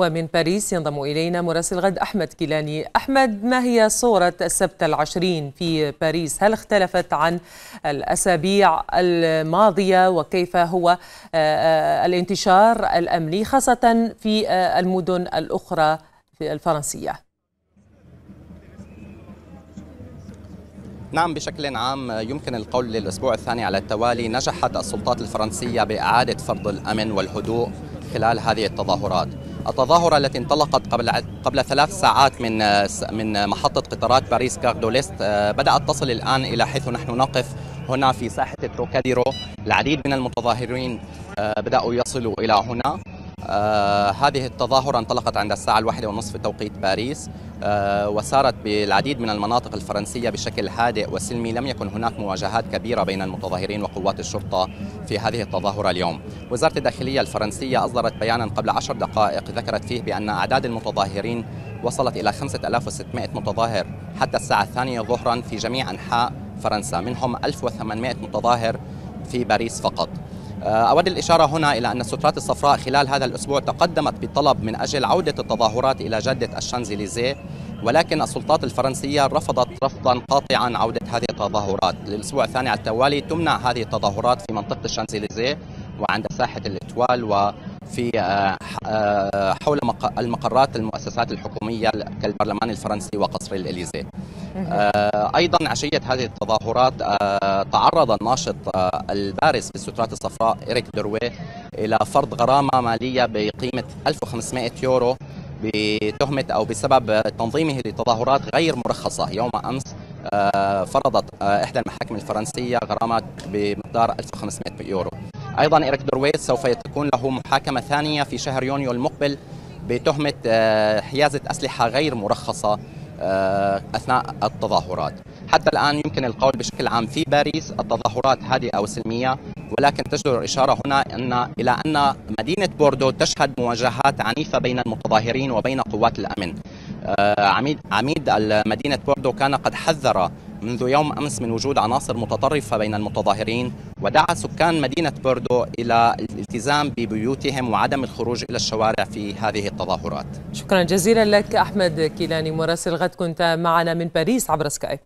ومن باريس ينضم إلينا مراسل غد أحمد كيلاني. أحمد ما هي صورة السبت العشرين في باريس؟ هل اختلفت عن الأسابيع الماضية؟ وكيف هو الانتشار الأمني خاصة في المدن الأخرى الفرنسية؟ نعم بشكل عام يمكن القول للأسبوع الثاني على التوالي نجحت السلطات الفرنسية بإعادة فرض الأمن والهدوء خلال هذه التظاهرات. التظاهرة التي انطلقت قبل قبل ثلاث ساعات من من محطة قطارات باريس غار دو ليست بدأت تصل الآن إلى حيث نحن نقف هنا في ساحة تروكاديرو العديد من المتظاهرين بدأوا يصلوا إلى هنا. آه هذه التظاهرة انطلقت عند الساعة الواحدة ونصف توقيت باريس آه وسارت بالعديد من المناطق الفرنسية بشكل هادئ وسلمي. لم يكن هناك مواجهات كبيرة بين المتظاهرين وقوات الشرطة في هذه التظاهرة اليوم. وزارة الداخلية الفرنسية أصدرت بيانا قبل عشر دقائق ذكرت فيه بأن أعداد المتظاهرين وصلت إلى 5600 متظاهر حتى الساعة الثانية ظهرا في جميع أنحاء فرنسا منهم 1800 متظاهر في باريس فقط. أود الإشارة هنا إلى أن السترات الصفراء خلال هذا الأسبوع تقدمت بطلب من أجل عودة التظاهرات إلى جادة الشانزليزيه ولكن السلطات الفرنسية رفضت رفضا قاطعا عودة هذه التظاهرات. للأسبوع الثاني على التوالي تمنع هذه التظاهرات في منطقة الشانزليزيه وعند ساحة الإتوال وفي حول المقرات المؤسسات الحكومية كالبرلمان الفرنسي وقصر الإليزيه. أيضا عشية هذه التظاهرات تعرض الناشط البارز في السترات الصفراء إريك دروي إلى فرض غرامة مالية بقيمة 1500 يورو بتهمة أو بسبب تنظيمه لتظاهرات غير مرخصة. يوم أمس فرضت إحدى المحاكم الفرنسية غرامة بمقدار 1500 يورو. أيضا إريك دروي سوف تكون له محاكمة ثانية في شهر يونيو المقبل بتهمة حيازة أسلحة غير مرخصة أثناء التظاهرات. حتى الآن يمكن القول بشكل عام في باريس التظاهرات هادئة وسلميه ولكن تجدر الإشارة هنا ان إلى أن مدينة بوردو تشهد مواجهات عنيفة بين المتظاهرين وبين قوات الأمن. عميد عميد مدينه بوردو كان قد حذر منذ يوم أمس من وجود عناصر متطرفة بين المتظاهرين ودعا سكان مدينة بوردو إلى الالتزام ببيوتهم وعدم الخروج إلى الشوارع في هذه التظاهرات. شكرا جزيلا لك أحمد كيلاني مراسل غد كنت معنا من باريس عبر سكايب.